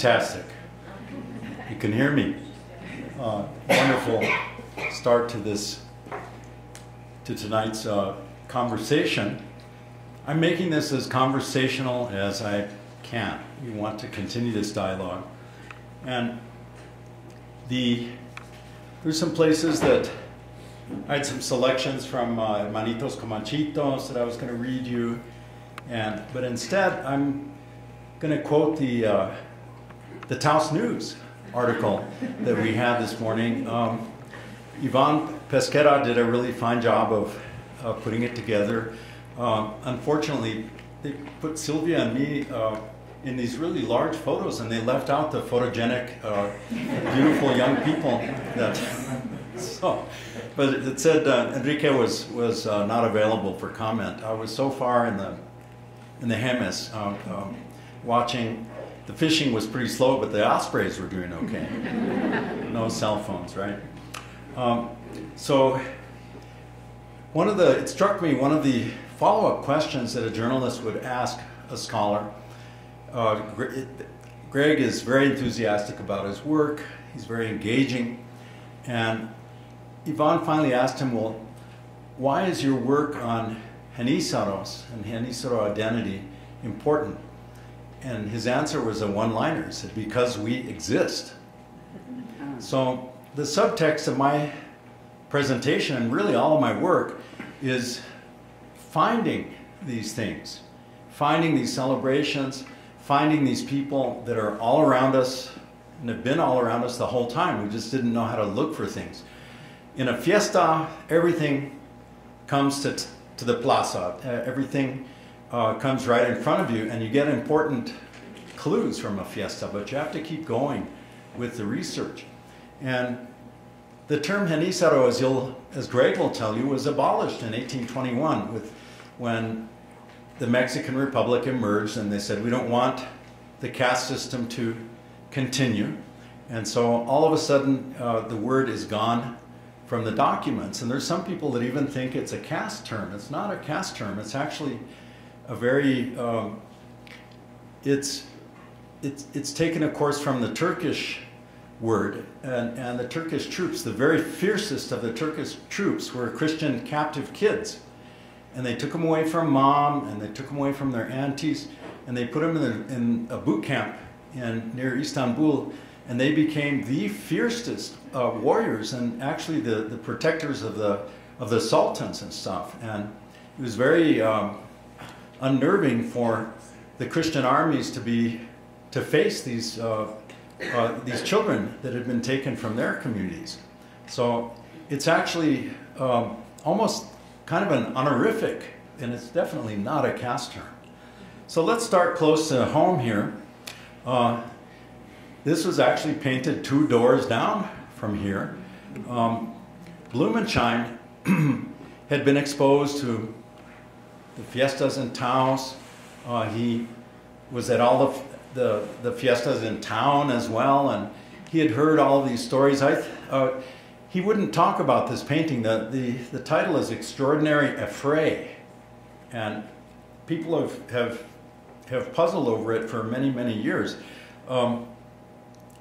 Fantastic. You can hear me. Uh, wonderful start to this, to tonight's uh, conversation. I'm making this as conversational as I can. We want to continue this dialogue. And the, there's some places that I had some selections from uh, Manitos Comanchitos that I was going to read you. And, but instead, I'm going to quote the, uh, the Taos News article that we had this morning. Um, Ivan Pesquera did a really fine job of uh, putting it together. Um, unfortunately, they put Sylvia and me uh, in these really large photos and they left out the photogenic, uh, beautiful young people that. so, but it said uh, Enrique was, was uh, not available for comment. I was so far in the, in the Jemez uh, um, watching the fishing was pretty slow, but the ospreys were doing okay. no cell phones, right? Um, so one of the, it struck me, one of the follow-up questions that a journalist would ask a scholar, uh, Greg is very enthusiastic about his work, he's very engaging, and Yvonne finally asked him, well, why is your work on Genízaros and Genízaro identity important? And his answer was a one-liner. He said, because we exist. So the subtext of my presentation and really all of my work is finding these things, finding these celebrations, finding these people that are all around us and have been all around us the whole time. We just didn't know how to look for things. In a fiesta, everything comes to, to the plaza. Uh, everything uh, comes right in front of you and you get important clues from a fiesta, but you have to keep going with the research. And the term Genízaro, as, you'll, as Greg will tell you, was abolished in 1821 with, when the Mexican Republic emerged and they said, we don't want the caste system to continue. And so all of a sudden, uh, the word is gone from the documents. And there's some people that even think it's a caste term. It's not a caste term. It's actually a very, um, it's, it's, it's taken, of course, from the Turkish word. And, and the Turkish troops, the very fiercest of the Turkish troops, were Christian captive kids. And they took them away from mom, and they took them away from their aunties, and they put them in, the, in a boot camp in, near Istanbul, and they became the fiercest uh, warriors and actually the, the protectors of the, of the sultans and stuff. And it was very um, unnerving for the Christian armies to be to face these uh, uh, these children that had been taken from their communities. So it's actually um, almost kind of an honorific, and it's definitely not a caste term. So let's start close to home here. Uh, this was actually painted two doors down from here. Um, Blumenschein had been exposed to the fiestas in Taos. Uh, he was at all the, the, the, fiestas in town as well, and he had heard all these stories. I, uh, he wouldn't talk about this painting. The, the, the title is Extraordinary Affray, and people have, have, have puzzled over it for many, many years. Um,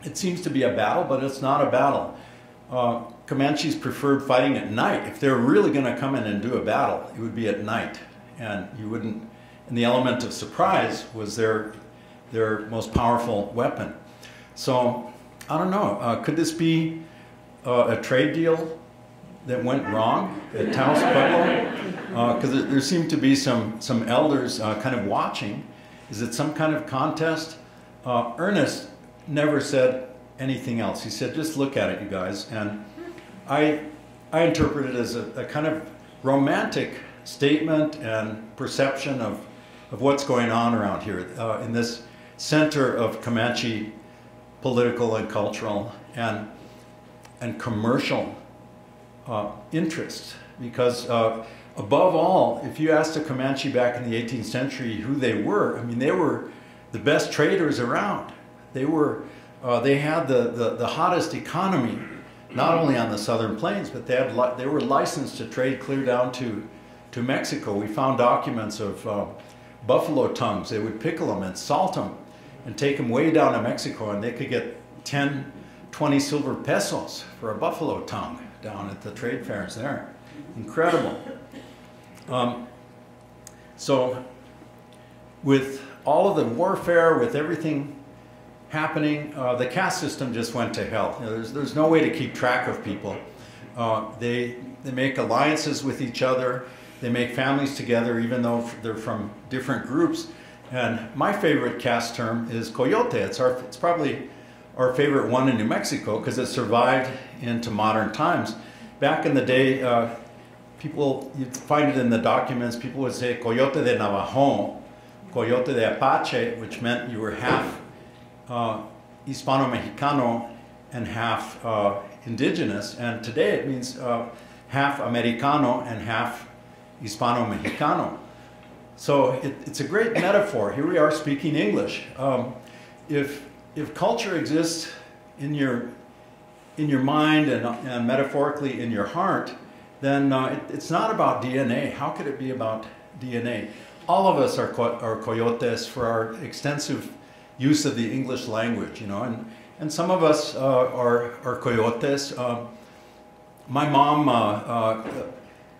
it seems to be a battle, but it's not a battle. Uh, Comanches preferred fighting at night. If they're really going to come in and do a battle, it would be at night and you wouldn't, and the element of surprise was their, their most powerful weapon. So, I don't know, uh, could this be uh, a trade deal that went wrong at Taos Pueblo? Because uh, there seemed to be some, some elders uh, kind of watching. Is it some kind of contest? Uh, Ernest never said anything else. He said, just look at it, you guys. And I, I interpret it as a, a kind of romantic statement and perception of, of what's going on around here uh, in this center of Comanche political and cultural and, and commercial uh, interest. Because uh, above all, if you asked a Comanche back in the 18th century who they were, I mean, they were the best traders around. They were, uh, they had the, the, the hottest economy, not only on the southern plains, but they, had they were licensed to trade clear down to to Mexico, we found documents of uh, buffalo tongues. They would pickle them and salt them and take them way down to Mexico, and they could get 10, 20 silver pesos for a buffalo tongue down at the trade fairs there. Incredible. Um, so, with all of the warfare, with everything happening, uh, the caste system just went to hell. You know, there's, there's no way to keep track of people. Uh, they, they make alliances with each other. They make families together, even though they're from different groups. And my favorite caste term is coyote. It's, our, it's probably our favorite one in New Mexico because it survived into modern times. Back in the day, uh, people, you find it in the documents, people would say coyote de Navajo, coyote de Apache, which meant you were half uh, Hispano-Mexicano and half uh, indigenous. And today it means uh, half Americano and half Hispano-Mexicano. So it, it's a great metaphor. Here we are speaking English. Um, if, if culture exists in your, in your mind and, and metaphorically in your heart, then uh, it, it's not about DNA. How could it be about DNA? All of us are, co are coyotes for our extensive use of the English language, you know, and, and some of us uh, are, are coyotes. Uh, my mom, uh, uh,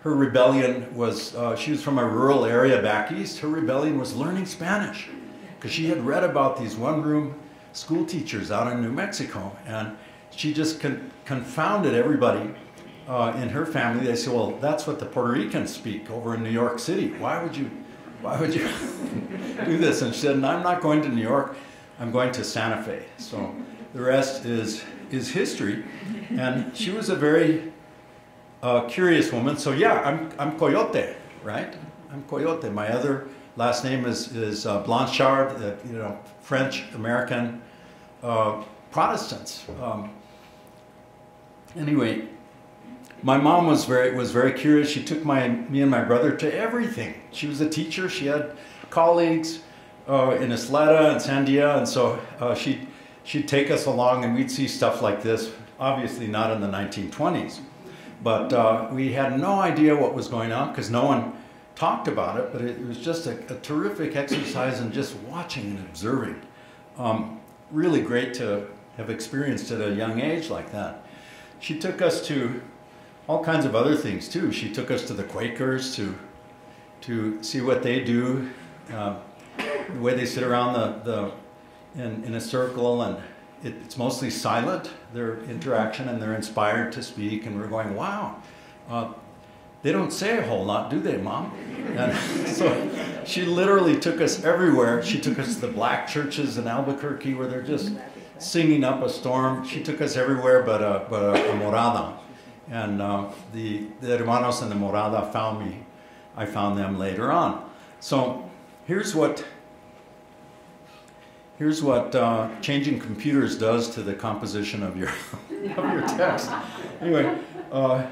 her rebellion was, uh, she was from a rural area back east. Her rebellion was learning Spanish because she had read about these one-room school teachers out in New Mexico, and she just con confounded everybody uh, in her family. They said, "Well, that's what the Puerto Ricans speak over in New York City. Why would you, why would you do this?" And she said, "I'm not going to New York. I'm going to Santa Fe." So the rest is is history. And she was a very uh, curious woman. So yeah, I'm I'm Coyote, right? I'm Coyote. My other last name is is uh, Blanchard. Uh, you know, French American uh, Protestants. Um, anyway, my mom was very was very curious. She took my me and my brother to everything. She was a teacher. She had colleagues uh, in Isleta and Sandia, and so uh, she she'd take us along, and we'd see stuff like this. Obviously, not in the 1920s, but uh, we had no idea what was going on because no one talked about it. But it was just a, a terrific exercise in just watching and observing. Um, really great to have experienced at a young age like that. She took us to all kinds of other things too. She took us to the Quakers to to see what they do, uh, the way they sit around the, the in, in a circle, and it, it's mostly silent, their interaction, and they're inspired to speak, and we're going, wow, uh, they don't say a whole lot, do they, Mom? And so she literally took us everywhere. She took us to the black churches in Albuquerque where they're just singing up a storm. She took us everywhere but a, but a, a morada. And uh, the, the hermanos and the morada found me. I found them later on. So here's what here's what uh, changing computers does to the composition of your of your text. Anyway, uh,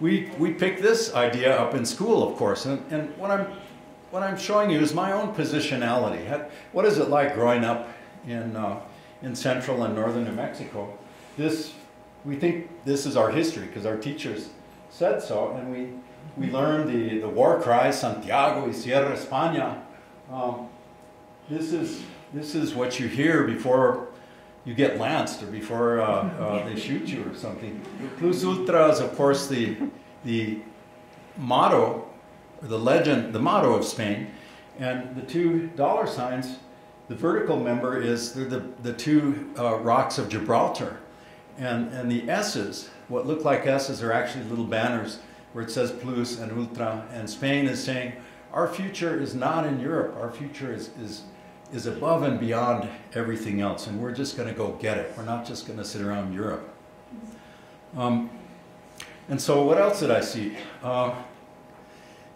we we picked this idea up in school, of course, and, and what I'm what I'm showing you is my own positionality. What is it like growing up in uh, in central and northern New Mexico? This we think this is our history because our teachers said so, and we, we learned the, the war cry, Santiago y Sierra España. Um, this, is, this is what you hear before you get lanced or before uh, uh, they shoot you or something. Plus Ultra is, of course, the, the motto, or the legend, the motto of Spain. And the two dollar signs, the vertical member is the, the two uh, rocks of Gibraltar. And, and the S's, what look like S's are actually little banners where it says plus and ultra. And Spain is saying, our future is not in Europe. Our future is, is, is above and beyond everything else. And we're just going to go get it. We're not just going to sit around Europe. Um, and so what else did I see? Uh,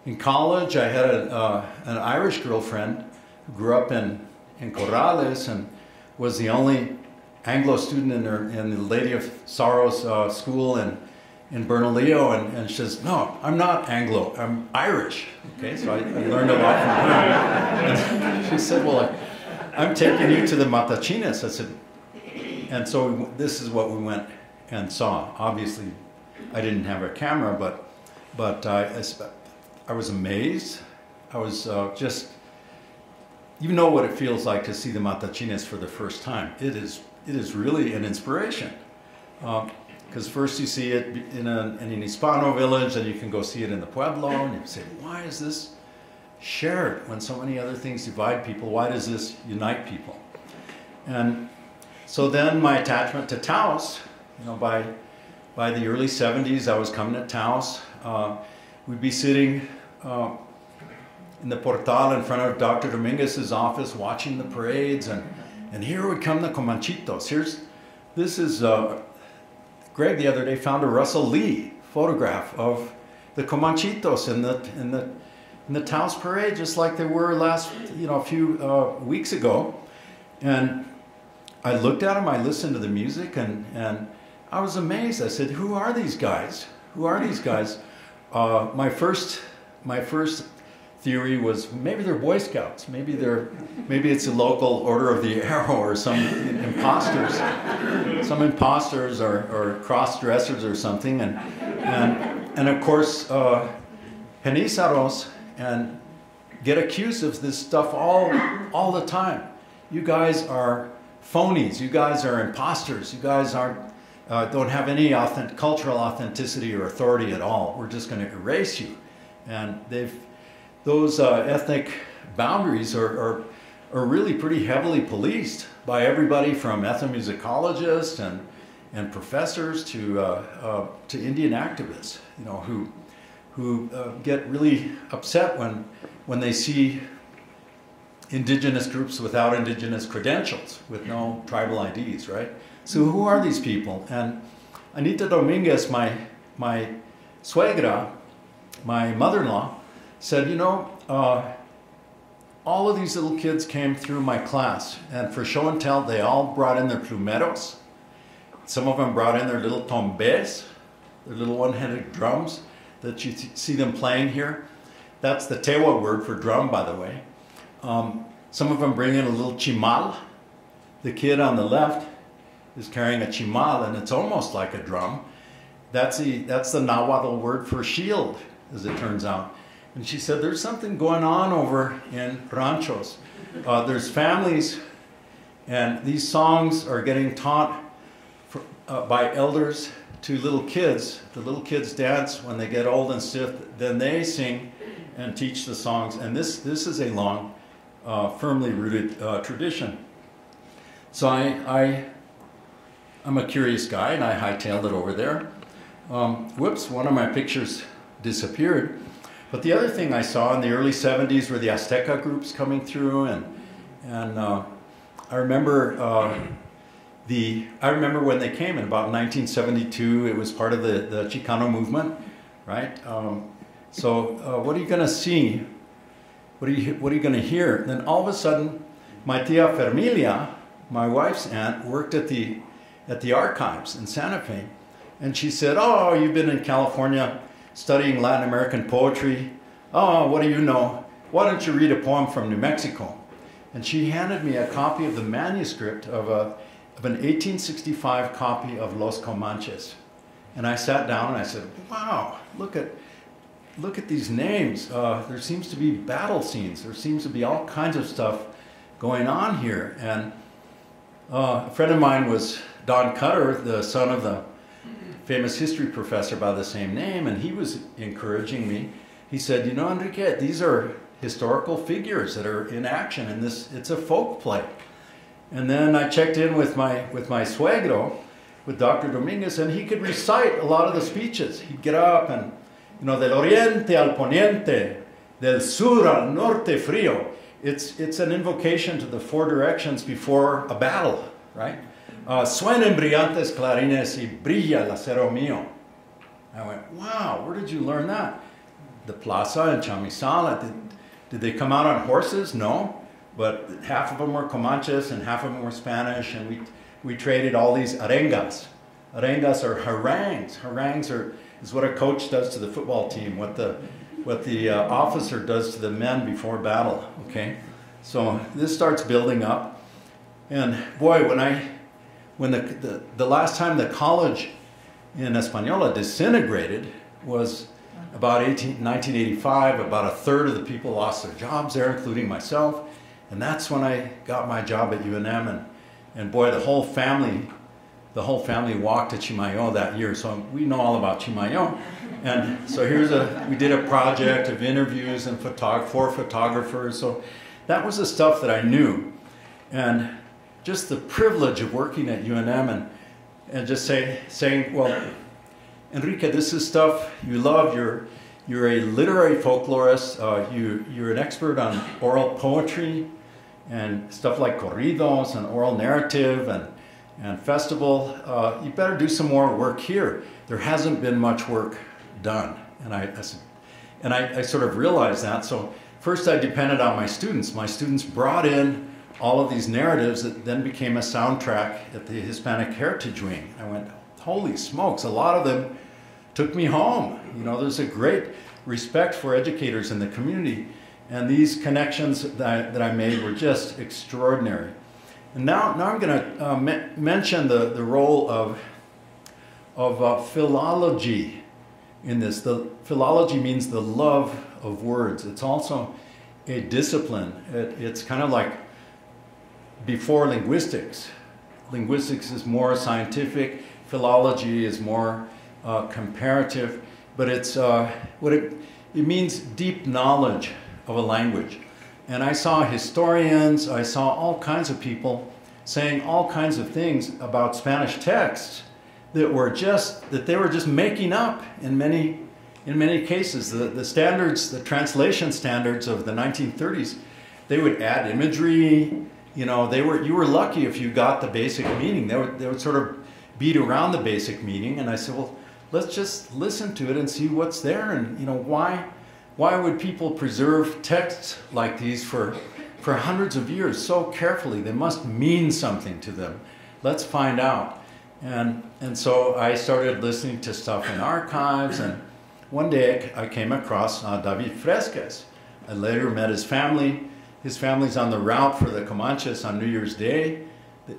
in college, I had a, uh, an Irish girlfriend who grew up in, in Corrales and was the only Anglo student in, her, in the Lady of Sorrows uh, school in, in Bernalillo, and, and she says, no, I'm not Anglo, I'm Irish. Okay, so I, I learned a lot from her. She said, well, I, am taking you to the Matachines. I said, and so we, this is what we went and saw. Obviously, I didn't have a camera, but, but I, I was amazed. I was uh, just you know what it feels like to see the Matachines for the first time. It is, it is really an inspiration. Because um, first you see it in, a, in an Hispano village, and you can go see it in the Pueblo, and you say, why is this shared when so many other things divide people? Why does this unite people? And so then my attachment to Taos, you know, by, by the early 70s, I was coming to Taos. Uh, we'd be sitting uh, in the portal in front of Dr. Dominguez's office watching the parades, and, and here would come the Comanchitos. Here's, this is, uh, Greg the other day found a Russell Lee photograph of the Comanchitos in the, in the, in the town's parade, just like they were last, you know, a few uh, weeks ago. And I looked at them, I listened to the music, and, and I was amazed. I said, who are these guys? Who are these guys? Uh, my first, my first theory was maybe they're Boy Scouts, maybe they're, maybe it's a local Order of the Arrow or some imposters, some imposters or, or cross dressers or something, and and and of course, uh, Genizaros and get accused of this stuff all all the time. You guys are phonies. You guys are imposters. You guys aren't. Uh, don't have any authentic, cultural authenticity or authority at all. We're just going to erase you. And they've those uh, ethnic boundaries are, are, are, really pretty heavily policed by everybody from ethnomusicologists and, and professors to, uh, uh, to Indian activists, you know, who, who uh, get really upset when, when they see indigenous groups without indigenous credentials, with no tribal IDs, right? So who are these people? And Anita Dominguez, my, my suegra, my mother-in-law, said, you know, uh, all of these little kids came through my class, and for show and tell, they all brought in their plumeros. Some of them brought in their little tombes, their little one-handed drums that you see them playing here. That's the Tewa word for drum, by the way. Um, some of them bring in a little chimal. The kid on the left is carrying a chimal, and it's almost like a drum. That's the, that's the Nahuatl word for shield, as it turns out. And she said, There's something going on over in ranchos. Uh, there's families, and these songs are getting taught uh, by elders to little kids. The little kids dance when they get old and stiff, then they sing and teach the songs. And this, this is a long, uh, firmly rooted uh, tradition. So I, I, I'm a curious guy, and I hightailed it over there. Um, whoops, one of my pictures disappeared. But the other thing I saw in the early 70s were the Azteca groups coming through, and, and uh, I remember uh, the, I remember when they came in about 1972, it was part of the, the Chicano movement, right? Um, so uh, what are you going to see? What are you, what are you going to hear? Then all of a sudden, my tia Fermilia, my wife's aunt, worked at the, at the archives in Santa Fe. And she said, oh, you've been in California studying Latin American poetry. Oh, what do you know? Why don't you read a poem from New Mexico? And she handed me a copy of the manuscript of, a, of an 1865 copy of Los Comanches. And I sat down and I said, wow, look at, look at these names. Uh, there seems to be battle scenes. There seems to be all kinds of stuff going on here. And uh, a friend of mine was Don Cutter, the son of the famous history professor by the same name, and he was encouraging me. He said, you know, Enrique, these are historical figures that are in action in this, it's a folk play. And then I checked in with my, with my suegro, with Dr. Dominguez, and he could recite a lot of the speeches. He'd get up and, you know, del oriente al poniente, del sur al norte frío. It's, it's an invocation to the four directions before a battle, right? uh, suenen brillantes clarines y brilla el acero mío. I went, wow, where did you learn that? The plaza in Chamisal. Did, did they come out on horses? No. But half of them were Comanches and half of them were Spanish, and we, we traded all these arengas. Arengas are harangues. Harangues are, is what a coach does to the football team, what the, what the uh, officer does to the men before battle, okay? So this starts building up. And boy, when I when the, the, the last time the college in Española disintegrated was about 18, 1985. About a third of the people lost their jobs there, including myself. And that's when I got my job at UNM. And, and boy, the whole family, the whole family walked to Chimayo that year. So we know all about Chimayo. And so here's a, we did a project of interviews and photog- for photographers. So that was the stuff that I knew. And just the privilege of working at UNM and, and just say, saying, well, Enrique, this is stuff you love. You're, you're a literary folklorist. Uh, you, you're an expert on oral poetry and stuff like corridos and oral narrative and, and festival. Uh, you better do some more work here. There hasn't been much work done. And I, I and I, I sort of realized that. So first I depended on my students. My students brought in all of these narratives that then became a soundtrack at the Hispanic Heritage Wing. I went, holy smokes, a lot of them took me home. You know, there's a great respect for educators in the community, and these connections that I, that I made were just extraordinary. And now, now I'm going to uh, me mention the, the role of, of uh, philology in this. The philology means the love of words. It's also a discipline. It, it's kind of like before linguistics. Linguistics is more scientific, philology is more uh, comparative, but it's uh, what it, it means deep knowledge of a language. And I saw historians, I saw all kinds of people saying all kinds of things about Spanish texts that were just that they were just making up in many in many cases. The, the standards, the translation standards of the 1930s, they would add imagery, you know, they were you were lucky if you got the basic meaning. They would they would sort of beat around the basic meaning, and I said, well, let's just listen to it and see what's there, and you know why why would people preserve texts like these for for hundreds of years so carefully? They must mean something to them. Let's find out. And and so I started listening to stuff in archives, and one day I came across uh, David Fresquez. I later met his family his family's on the route for the Comanches on New Year's Day.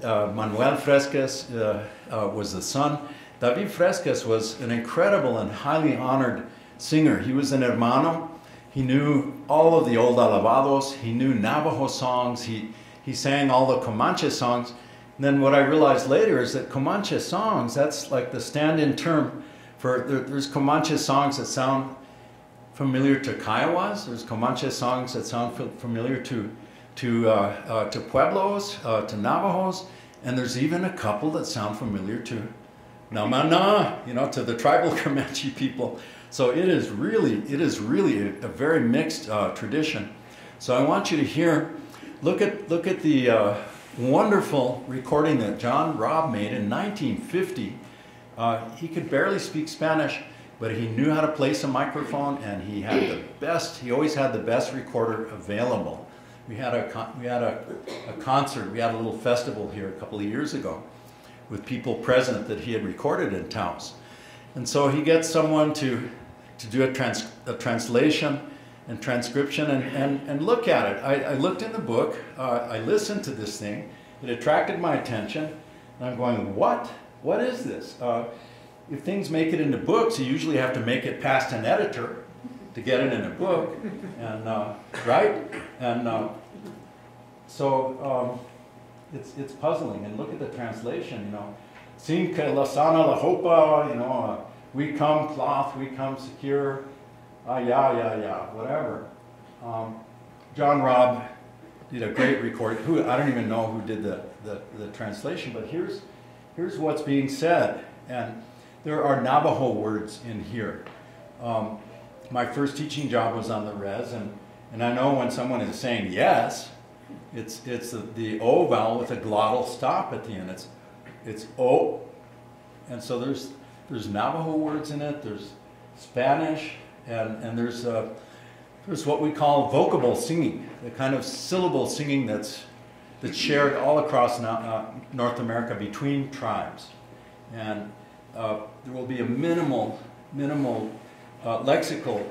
Uh, Manuel Fresquez uh, uh, was the son. David Fresquez was an incredible and highly honored singer. He was an hermano. He knew all of the old alabados. He knew Navajo songs. He, he sang all the Comanche songs. And then what I realized later is that Comanche songs, that's like the stand-in term for, there, there's Comanche songs that sound familiar to Kiowas. There's Comanche songs that sound familiar to, to, uh, uh, to Pueblos, uh, to Navajos, and there's even a couple that sound familiar to Namana, you know, to the tribal Comanche people. So it is really, it is really a, a very mixed uh, tradition. So I want you to hear, look at, look at the uh, wonderful recording that John Robb made in 1950. Uh, he could barely speak Spanish, but he knew how to place a microphone and he had the best, he always had the best recorder available. We had a, we had a, a concert, we had a little festival here a couple of years ago with people present that he had recorded in Taos. And so he gets someone to, to do a, trans, a translation and transcription and, and, and look at it. I, I looked in the book, uh, I listened to this thing, it attracted my attention, and I'm going, what? What is this? Uh, if things make it into books, you usually have to make it past an editor to get it in a book, and uh, right? And uh, so um, it's it's puzzling. And look at the translation. You know, sin que la sana la hopa. You know, uh, we come cloth, we come secure. Ah, yeah, yeah, yeah, whatever. Um, John Robb did a great record. Who I don't even know who did the, the, the translation, but here's here's what's being said and there are Navajo words in here. Um, my first teaching job was on the res, and, and I know when someone is saying yes, it's, it's the, the O vowel with a glottal stop at the end. It's, it's O. And so there's, there's Navajo words in it, there's Spanish, and, and there's, uh, there's what we call vocable singing, the kind of syllable singing that's, that's shared all across uh, North America between tribes. And uh, there will be a minimal, minimal uh, lexical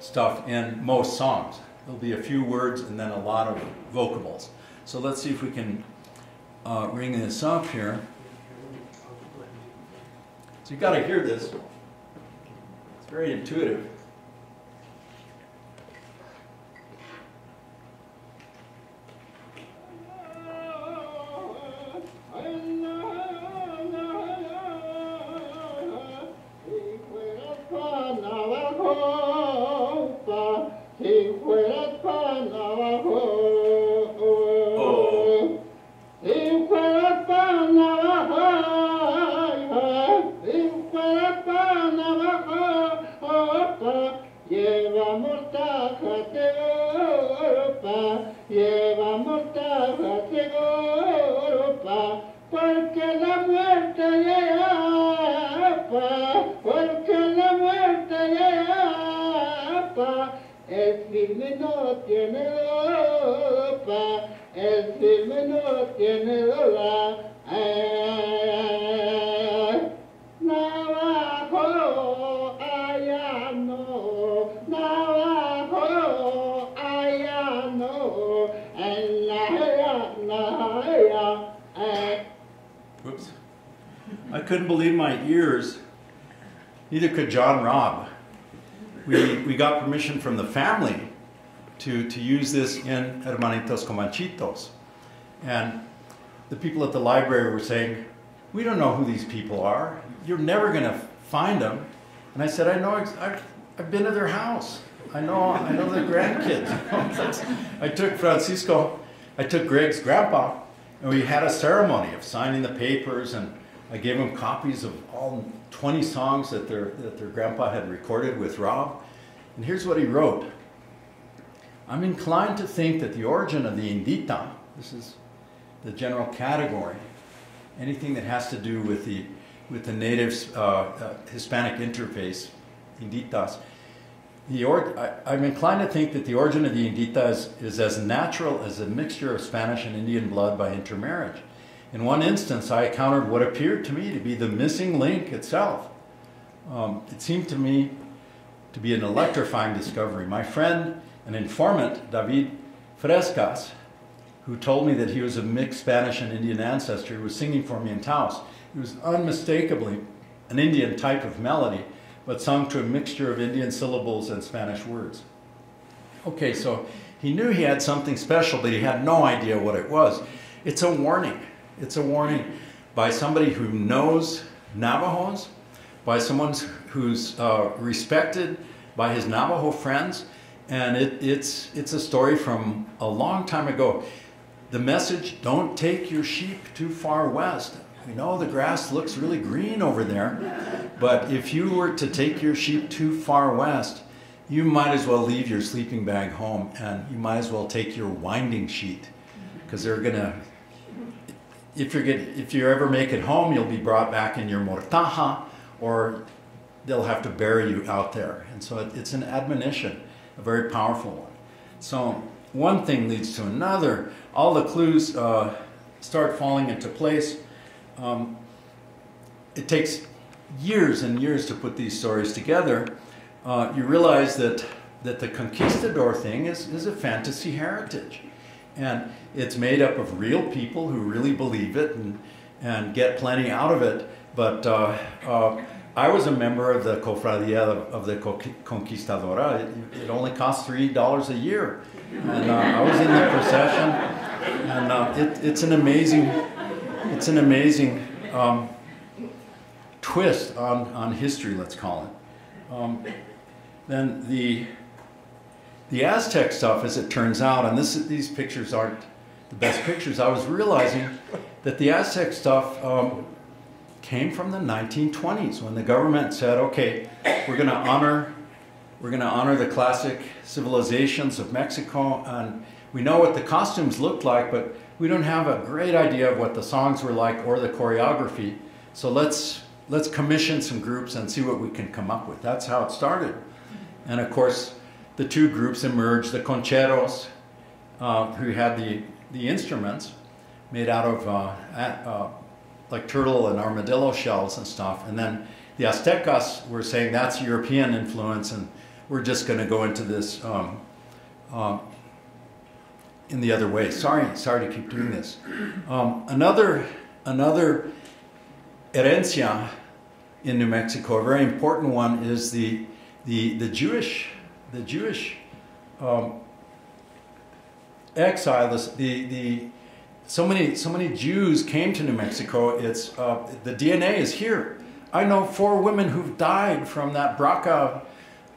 stuff in most songs. There'll be a few words and then a lot of vocables. So let's see if we can uh, ring this up here. So you've got to hear this. It's very intuitive. I couldn't believe my ears. Neither could John Robb. We, we got permission from the family to, to use this in Hermanitos Comanchitos. And the people at the library were saying, we don't know who these people are. You're never going to find them. And I said, I know, I've, I've been to their house. I know, I know the grandkids. I took Francisco, I took Greg's grandpa, and we had a ceremony of signing the papers, and I gave him copies of all 20 songs that their, that their grandpa had recorded with Robb. And here's what he wrote. I'm inclined to think that the origin of the Indita, this is the general category, anything that has to do with the, with the natives uh, uh, Hispanic interface, Inditas, the or, I, am inclined to think that the origin of the Indita is, is as natural as a mixture of Spanish and Indian blood by intermarriage. In one instance, I encountered what appeared to me to be the missing link itself. Um, it seemed to me to be an electrifying discovery. My friend, an informant, David Frescas, who told me that he was of mixed Spanish and Indian ancestry, was singing for me in Taos. It was unmistakably an Indian type of melody, but sung to a mixture of Indian syllables and Spanish words. Okay, so he knew he had something special, but he had no idea what it was. It's a warning. It's a warning by somebody who knows Navajos, by someone who's uh, respected by his Navajo friends, and it, it's, it's a story from a long time ago. The message, don't take your sheep too far west. We know the grass looks really green over there, but if you were to take your sheep too far west, you might as well leave your sleeping bag home and you might as well take your winding sheet because they're going to if you get if you ever make it home you'll be brought back in your mortaja or they'll have to bury you out there and so it, it's an admonition a very powerful one so one thing leads to another all the clues uh, start falling into place um, it takes years and years to put these stories together. Uh, you realize that, that the conquistador thing is, is a fantasy heritage. And it's made up of real people who really believe it and, and get plenty out of it. But uh, uh, I was a member of the Cofradia of, the Conquistadora. It, it, only cost $3 a year. And uh, I was in the procession. And uh, it, it's an amazing it's an amazing um, twist on, on history, let's call it. Um, then the, the Aztec stuff, as it turns out, and this, these pictures aren't the best pictures, I was realizing that the Aztec stuff um, came from the 1920s when the government said, okay, we're going to honor we're going to honor the classic civilizations of Mexico and we know what the costumes looked like, but we don't have a great idea of what the songs were like or the choreography. So let's, let's commission some groups and see what we can come up with. That's how it started. And of course, the two groups emerged, the concheros, uh, who had the, the instruments made out of uh, uh, like turtle and armadillo shells and stuff. And then the Aztecas were saying that's European influence and we're just going to go into this um, um, in the other way. Sorry, sorry to keep doing this. Um, another, another herencia in New Mexico, a very important one, is the the the Jewish the Jewish um, exile. The the so many so many Jews came to New Mexico. It's uh, the DNA is here. I know four women who've died from that BRCA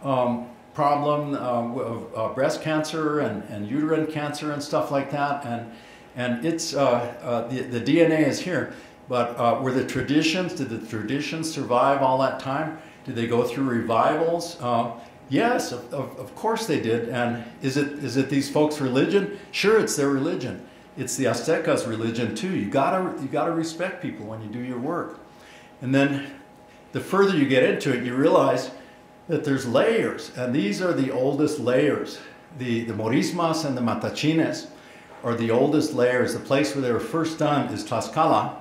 um, problem uh, of uh, breast cancer and, and uterine cancer and stuff like that. And, and it's, uh, uh the, the DNA is here. But uh, were the traditions, did the traditions survive all that time? Did they go through revivals? Uh, yes, of, of, of, course they did. And is it, is it these folks' religion? Sure, it's their religion. it's the Aztecas' religion too. You gotta, you gotta respect people when you do your work. And then the further you get into it, you realize that there's layers, and these are the oldest layers. The, the Morismas and the Matachines are the oldest layers. The place where they were first done is Tlaxcala.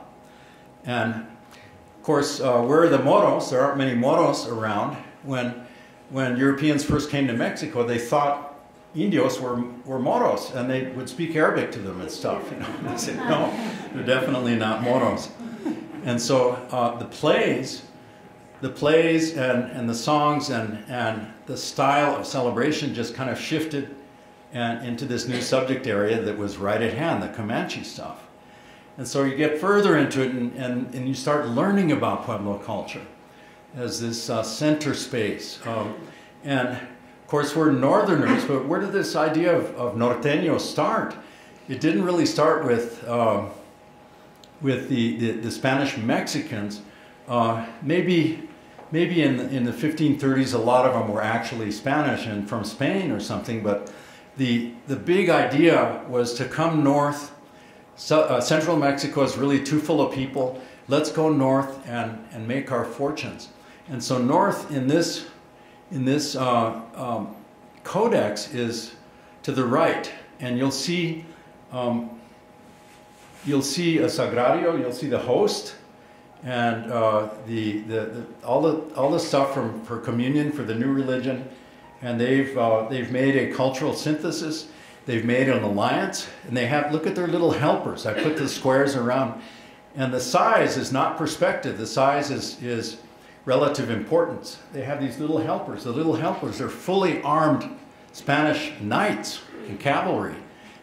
And of course, uh, where are the Moros? There aren't many Moros around. When, when Europeans first came to Mexico, they thought Indios were, were Moros, and they would speak Arabic to them and stuff. You know, they said, no, they're definitely not Moros. And so uh, the plays, the plays and, and the songs and, and the style of celebration just kind of shifted and into this new subject area that was right at hand, the Comanche stuff. And so you get further into it and, and, and you start learning about Pueblo culture as this uh, center space. Um, and of course, we're northerners, but where did this idea of, of norteño start? It didn't really start with, um, with the, the, the, Spanish Mexicans. Uh, maybe maybe in the, in the 1530s, a lot of them were actually Spanish and from Spain or something, but the, the big idea was to come north. So, uh, Central Mexico is really too full of people. Let's go north and, and make our fortunes. And so north in this, in this uh, um, codex is to the right. And you'll see, um, you'll see a sagrario, you'll see the host, and uh, the, the, the, all the all the stuff from for communion for the new religion, and they've uh, they've made a cultural synthesis. They've made an alliance, and they have look at their little helpers. I put the squares around, and the size is not perspective. The size is is relative importance. They have these little helpers. The little helpers are fully armed Spanish knights and cavalry,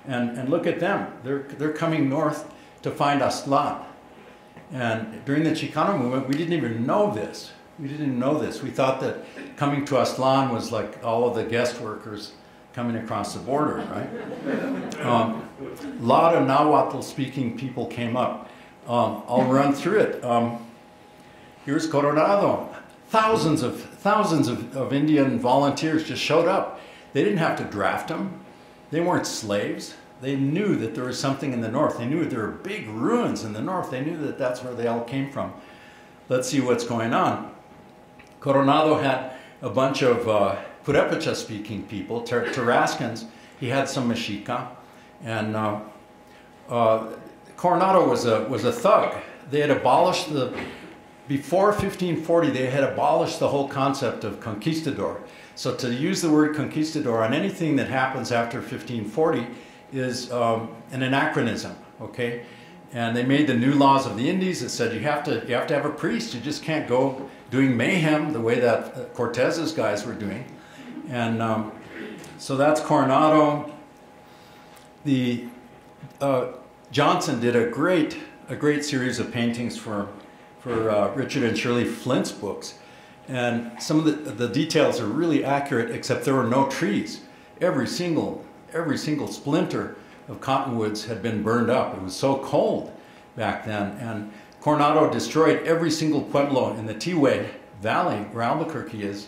and and look at them. They're they're coming north to find Aztlán. and during the Chicano movement, we didn't even know this. We didn't know this. We thought that coming to Aztlán was like all of the guest workers coming across the border, right? Um, a lot of Nahuatl speaking people came up. Um, I'll run through it. Um, here's Coronado. Thousands of thousands of, of Indian volunteers just showed up. They didn't have to draft them. They weren't slaves. They knew that there was something in the north. They knew there were big ruins in the north. They knew that that's where they all came from. Let's see what's going on. Coronado had a bunch of uh, Purepecha speaking people, Ter- Tarascans. He had some Mexica. And uh, uh, Coronado was a, was a thug. They had abolished the, before 1540, they had abolished the whole concept of conquistador. So to use the word conquistador on anything that happens after 1540 is um, an anachronism, okay? And they made the new laws of the Indies that said you have to you have to have a priest. You just can't go doing mayhem the way that uh, Cortez's guys were doing. And um, so that's Coronado. The uh, Johnson did a great a great series of paintings for for uh, Richard and Shirley Flint's books, and some of the the details are really accurate, except there were no trees. Every single every single splinter of cottonwoods had been burned up. It was so cold back then. And Coronado destroyed every single pueblo in the Tiguex Valley where Albuquerque is,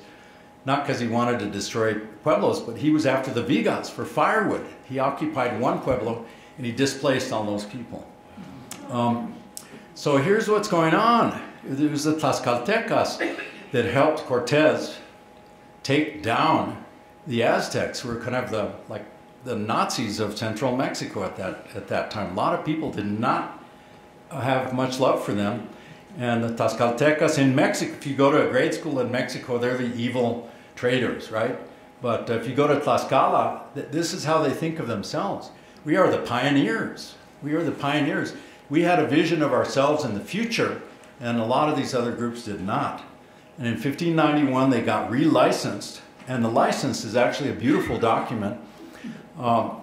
not because he wanted to destroy pueblos, but he was after the Vigas for firewood. He occupied one pueblo and he displaced all those people. Um, so here's what's going on. It was the Tlaxcaltecas that helped Cortez take down the Aztecs, who were kind of the like the Nazis of central Mexico at that, at that time. A lot of people did not have much love for them. And the Tlaxcaltecas in Mexico, if you go to a grade school in Mexico, they're the evil traitors, right? But if you go to Tlaxcala, this is how they think of themselves. We are the pioneers. We are the pioneers. We had a vision of ourselves in the future, and a lot of these other groups did not. And in 1591, they got relicensed, and the license is actually a beautiful document um,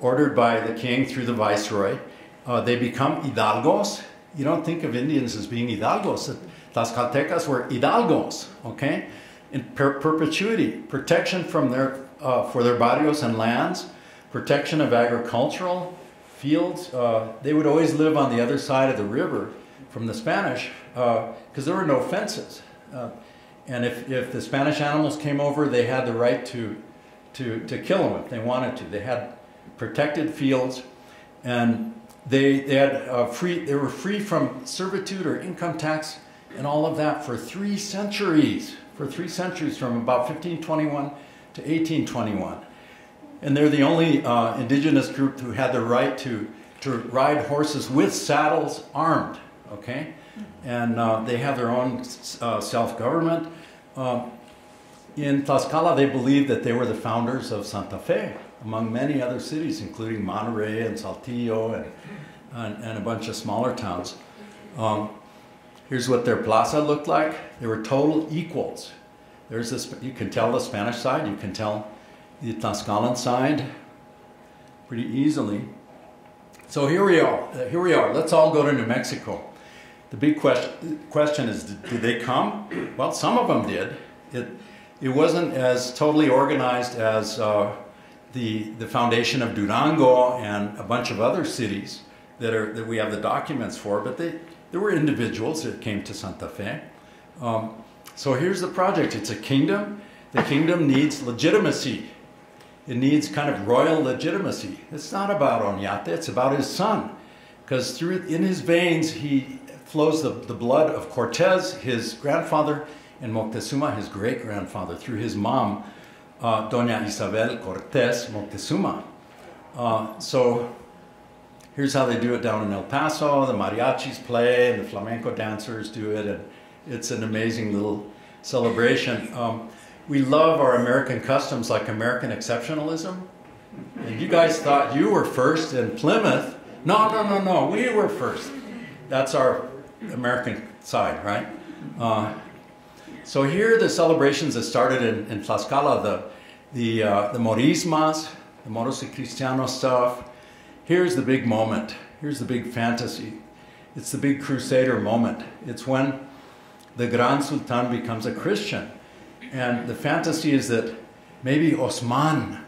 ordered by the king through the viceroy. Uh, they become hidalgos. You don't think of Indians as being hidalgos. Tlaxcaltecas were hidalgos, okay? In per perpetuity, protection from their, uh, for their barrios and lands, protection of agricultural fields. Uh, they would always live on the other side of the river from the Spanish because uh, there were no fences. Uh, and if, if the Spanish animals came over, they had the right to to, to kill them if they wanted to. They had protected fields. and they, they had free, they were free from servitude or income tax and all of that for three centuries, for three centuries from about 1521 to 1821. And they're the only uh, indigenous group who had the right to, to ride horses with saddles armed, okay? And uh, they have their own uh, self government. Um, in Tlaxcala, they believe that they were the founders of Santa Fe, among many other cities, including Monterrey and Saltillo and, and, and a bunch of smaller towns. Um, here's what their plaza looked like. They were total equals. There's this, you can tell the Spanish side, you can tell the Tlaxcalan side pretty easily. So here we are. Here we are. Let's all go to New Mexico. The big question, question is, did, did they come? Well, some of them did. It, it wasn't as totally organized as uh, the, the foundation of Durango and a bunch of other cities that, are, that we have the documents for, but they, there were individuals that came to Santa Fe. Um, so here's the project. It's a kingdom. The kingdom needs legitimacy. It needs kind of royal legitimacy. It's not about Oñate, it's about his son. Because through in his veins he flows the, the blood of Cortez, his grandfather, and Moctezuma, his great grandfather, through his mom, uh, Doña Isabel Cortez Moctezuma. Uh, so here's how they do it down in El Paso. The mariachis play, and the flamenco dancers do it, and it's an amazing little celebration. Um, we love our American customs like American exceptionalism. And you guys thought you were first in Plymouth. No, no, no, no, we were first. That's our American side, right? Uh, so here the celebrations that started in, in Tlaxcala, the, the, uh, the Morismas, the Cristianos stuff. Here's the big moment. Here's the big fantasy. It's the big crusader moment. It's when the Gran Sultan becomes a Christian. And the fantasy is that maybe Osman,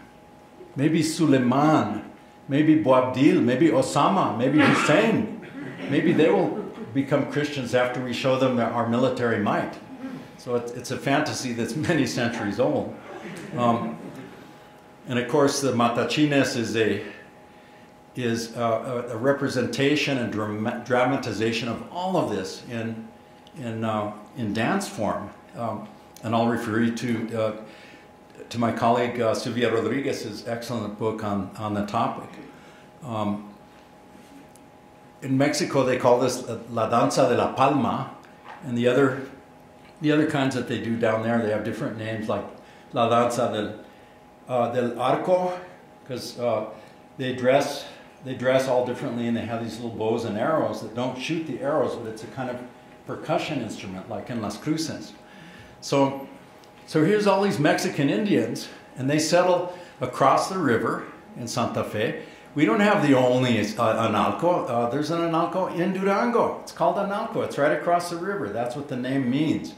maybe Suleiman, maybe Boabdil, maybe Osama, maybe Hussein, maybe they will become Christians after we show them our military might. So it's, it's a fantasy that's many centuries old. Um, and of course, the Matachines is a is a, a representation and drama, dramatization of all of this in in uh, in dance form. Um, and I'll refer you to uh, to my colleague uh, Sylvia Rodriguez's excellent book on on the topic. Um, in Mexico, they call this La Danza de la Palma, and the other, the other kinds that they do down there, they have different names like La Danza del, uh, del Arco, because uh, they dress they dress all differently, and they have these little bows and arrows that don't shoot the arrows, but it's a kind of percussion instrument, like in Las Cruces. So, so here's all these Mexican Indians, and they settle across the river in Santa Fe we don't have the only uh, Analco. Uh, there's an Analco in Durango. It's called Analco. It's right across the river. That's what the name means.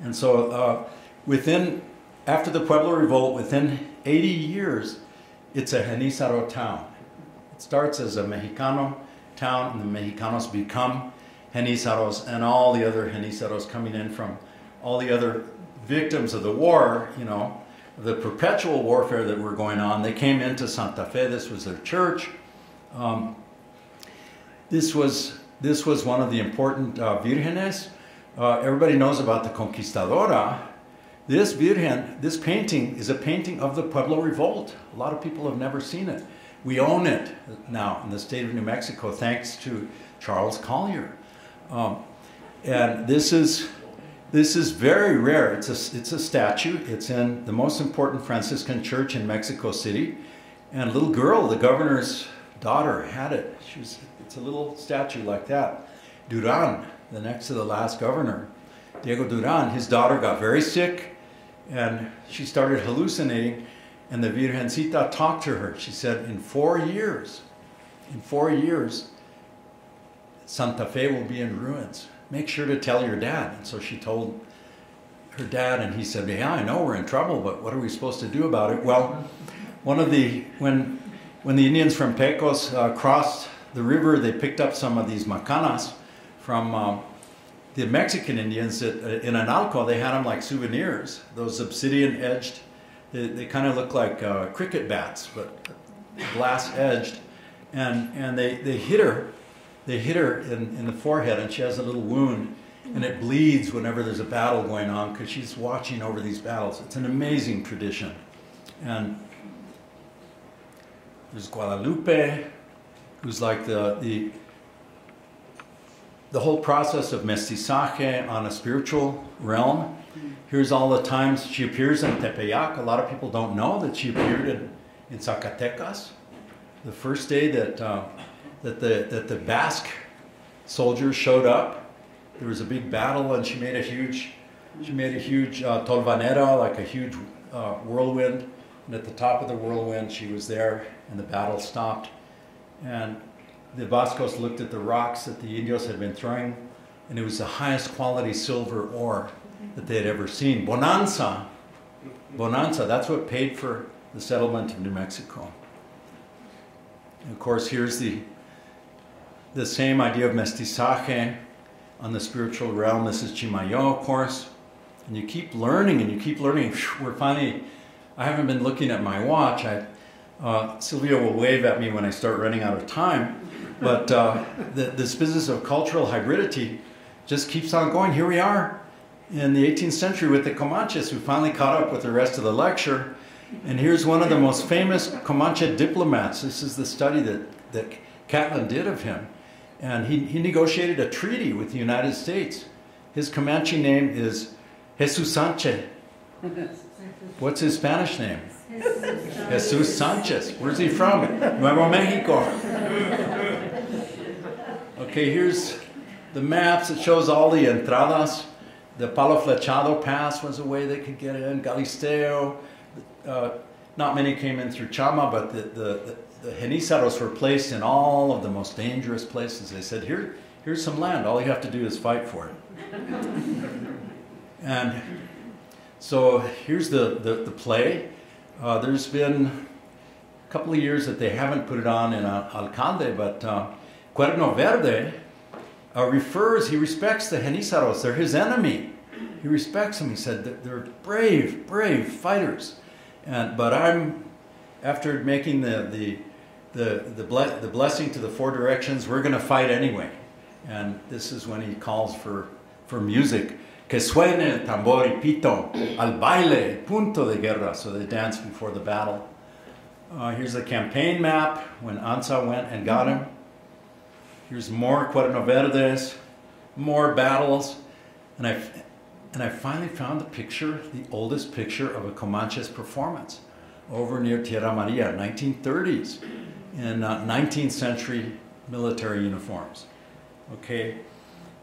And so, uh, within, after the Pueblo Revolt, within 80 years, it's a Genízaro town. It starts as a Mexicano town, and the Mexicanos become Genízaros, and all the other Genízaros coming in from all the other victims of the war, you know, the perpetual warfare that were going on. They came into Santa Fe. This was their church. Um, this was this was one of the important uh, virgenes. Uh, everybody knows about the Conquistadora. This virgen, this painting is a painting of the Pueblo Revolt. A lot of people have never seen it. We own it now in the state of New Mexico, thanks to Charles Collier. Um, and this is this is very rare. It's a, it's a statue. It's in the most important Franciscan church in Mexico City. And a little girl, the governor's daughter, had it. She was, it's a little statue like that. Duran, the next to the last governor, Diego Duran, his daughter got very sick and she started hallucinating. And the Virgencita talked to her. She said, In four years, in four years, Santa Fe will be in ruins make sure to tell your dad. And so she told her dad, and he said, Yeah, I know we're in trouble, but what are we supposed to do about it? Well, one of the, when, when the Indians from Pecos uh, crossed the river, they picked up some of these macanas from um, the Mexican Indians that, uh, in Analco, they had them like souvenirs, those obsidian edged, they, they kind of look like uh, cricket bats, but glass edged. and and they they hit her, they hit her in, in the forehead, and she has a little wound, and it bleeds whenever there's a battle going on because she's watching over these battles. It's an amazing tradition, and there's Guadalupe, who's like the the the whole process of mestizaje on a spiritual realm. Here's all the times she appears in Tepeyac. A lot of people don't know that she appeared in, in Zacatecas. The first day that, uh, that, the, that the Basque soldiers showed up, there was a big battle and she made a huge, she made a huge uh, tolvanera, like a huge uh, whirlwind. And at the top of the whirlwind, she was there and the battle stopped. And the Vascos looked at the rocks that the Indios had been throwing, and it was the highest quality silver ore that they had ever seen. Bonanza, bonanza, that's what paid for the settlement of New Mexico. And of course, here's the, the same idea of mestizaje on the spiritual realm. This is Chimayo, of course. And you keep learning and you keep learning. We're finally, I haven't been looking at my watch. I, uh, Sylvia will wave at me when I start running out of time. But uh, the, this business of cultural hybridity just keeps on going. Here we are in the 18th century with the Comanches, who finally caught up with the rest of the lecture. And here's one of the most famous Comanche diplomats. This is the study that, that Catlin did of him. And he, he negotiated a treaty with the United States. His Comanche name is Jesus Sanchez. What's his Spanish name? Jesus Sanchez. Where's he from? Nuevo Mexico. Okay, here's the maps. It shows all the entradas. The Palo Flechado Pass was a way they could get in. Galisteo. Uh, not many came in through Chama, but the, the, the, the Genizaros were placed in all of the most dangerous places. They said, Here, here's some land. All you have to do is fight for it. and so here's the, the, the play. Uh, there's been a couple of years that they haven't put it on in uh, Alcalde, but uh, Cuerno Verde uh, refers, he respects the Genizaros. They're his enemy. He respects them. He said they're brave, brave fighters. And, but I'm, after making the, the, the, the, ble- the blessing to the four directions, we're going to fight anyway. And this is when he calls for, for music. Que suene el tambor y pito, al baile, punto de guerra. So they dance before the battle. Uh, here's the campaign map when Anza went and got him. Here's more Cuerno Verdes, more battles. And I, and I finally found the picture, the oldest picture of a Comanches performance over near Tierra Maria, 1930s, in uh, 19th century military uniforms. Okay,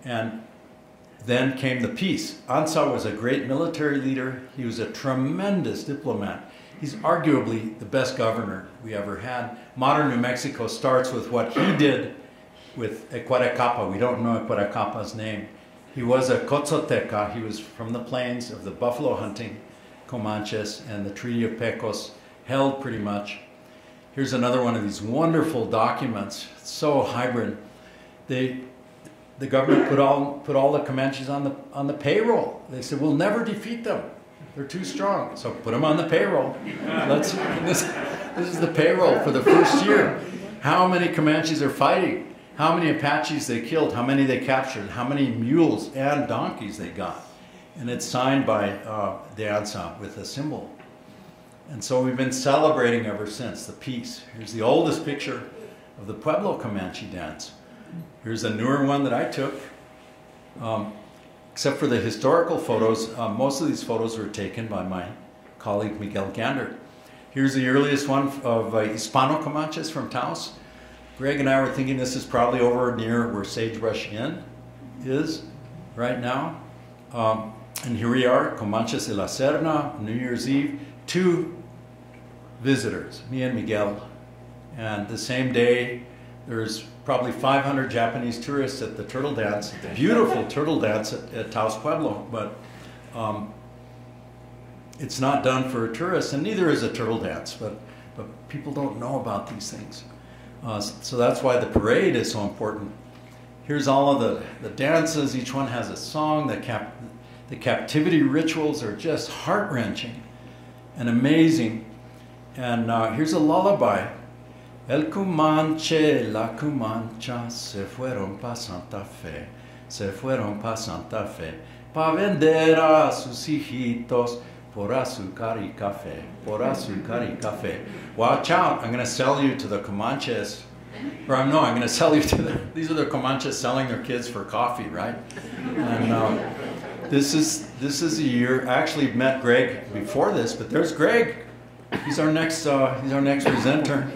and then came the peace. Anza was a great military leader. He was a tremendous diplomat. He's arguably the best governor we ever had. Modern New Mexico starts with what he did with Ecueracapa. We don't know Ecueracapa's name. He was a Cozoteca. He was from the plains of the buffalo hunting Comanches, and the Treaty of Pecos held pretty much. Here's another one of these wonderful documents, so hybrid. They the government put all put all the Comanches on the on the payroll. They said we'll never defeat them. They're too strong. So put them on the payroll. Let's this this is the payroll for the first year. How many Comanches are fighting? How many Apaches they killed? How many they captured? How many mules and donkeys they got? And it's signed by uh, Anza with a symbol. And so we've been celebrating ever since the peace. Here's the oldest picture of the Pueblo Comanche dance. Here's a newer one that I took. Um, except for the historical photos, uh, most of these photos were taken by my colleague Miguel Gandert. Here's the earliest one of uh, Hispano Comanches from Taos. Greg and I were thinking this is probably over near where Sagebrush Inn is right now. Um, and here we are, Comanches de la Serna, New Year's Eve. Two visitors, me and Miguel. And the same day, there's probably 500 Japanese tourists at the turtle dance, the beautiful turtle dance at, at Taos Pueblo, but um, it's not done for tourists, and neither is a turtle dance, but, but people don't know about these things. Uh, so that's why the parade is so important. Here's all of the, the dances, each one has a song. The, cap, the captivity rituals are just heart wrenching and amazing. And uh, here's a lullaby El Comanche, la Comancha se fueron pa Santa Fe, se fueron pa Santa Fe, pa vender a sus hijitos por azúcar y café, por azúcar y café. Watch out, I'm going to sell you to the Comanches. Or I'm, no, I'm going to sell you to the, these are the Comanches selling their kids for coffee, right? And um, this is this is a year. I actually met Greg before this, but there's Greg. He's our next uh, he's our next presenter.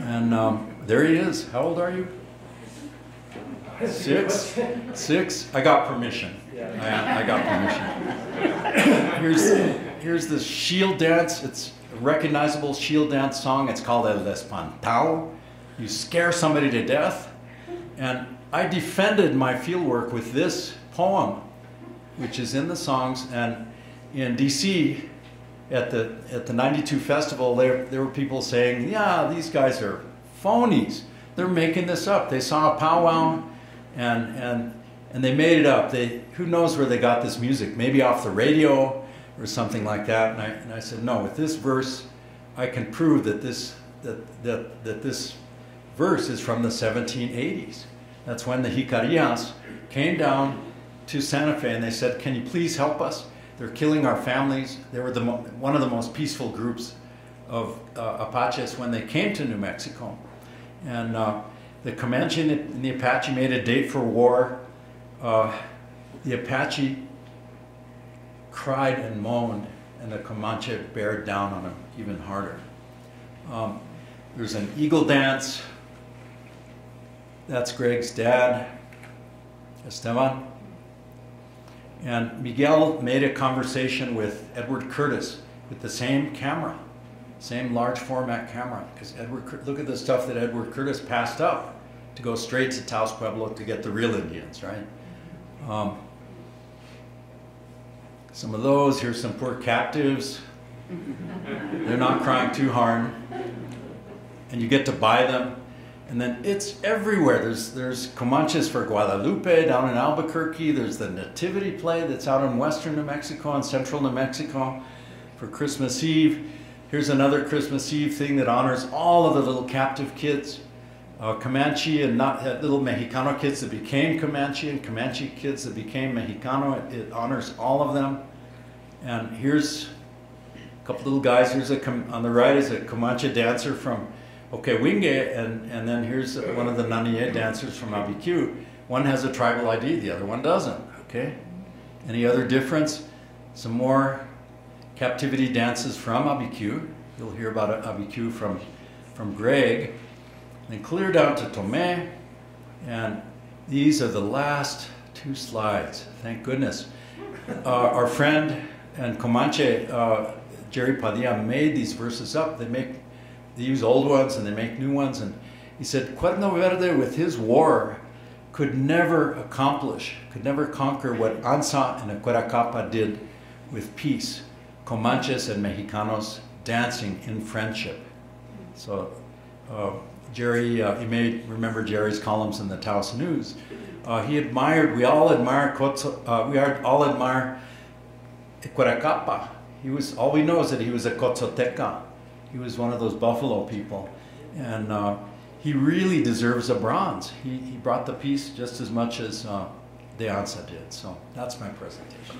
And um, there he is. How old are you? Six. Six. I got permission. I, I got permission. Here's here's the shield dance. It's a recognizable shield dance song. It's called El Espantao. You scare somebody to death. And I defended my fieldwork with this poem, which is in the songs. And in DC, at the at the 92 festival, there, there were people saying, yeah, these guys are phonies. They're making this up. They saw a powwow and, and, and they made it up. They, who knows where they got this music? Maybe off the radio or something like that. And I, and I said, no, with this verse, I can prove that this, that, that, that this verse is from the 1780s. That's when the Jicarillas came down to Santa Fe and they said, can you please help us? They're killing our families. They were the one of the most peaceful groups of uh, Apaches when they came to New Mexico. And uh, the Comanche and the Apache made a date for war. Uh, the Apache cried and moaned, and the Comanche bared down on them even harder. Um, there's an eagle dance. That's Greg's dad, Esteban. And Miguel made a conversation with Edward Curtis with the same camera, same large format camera. Because Edward, look at the stuff that Edward Curtis passed up to go straight to Taos Pueblo to get the real Indians, right? Um, some of those, here's some poor captives. They're not crying too hard. And you get to buy them and then it's everywhere. There's there's Comanches for Guadalupe down in Albuquerque. There's the Nativity play that's out in western New Mexico and central New Mexico for Christmas Eve. Here's another Christmas Eve thing that honors all of the little captive kids. Uh, Comanche and not uh, little Mexicano kids that became Comanche and Comanche kids that became Mexicano. It, it honors all of them. And here's a couple little guys. Here's a on the right is a Comanche dancer from Ohkay Owingeh, and, and then here's one of the Naniye dancers from Abiquiu. One has a tribal ID, the other one doesn't, okay? Any other difference? Some more captivity dances from Abiquiu. You'll hear about Abiquiu from, from Greg. Then clear down to Tomé, and these are the last two slides, thank goodness. Uh, our friend and Comanche, uh, Jerry Padilla, made these verses up. They make they use old ones and they make new ones. And he said, Cuerno Verde, with his war, could never accomplish, could never conquer what Anza and Ecueracapa did with peace. Comanches and Mexicanos dancing in friendship. So uh, Jerry, uh, you may remember Jerry's columns in the Taos News. Uh, he admired, we all admire, uh, we all admire Ecueracapa. He was, all we know is that he was a Cozoteca. He was one of those Buffalo people. And uh, he really deserves a bronze. He, he brought the peace just as much as uh, De Anza did. So that's my presentation.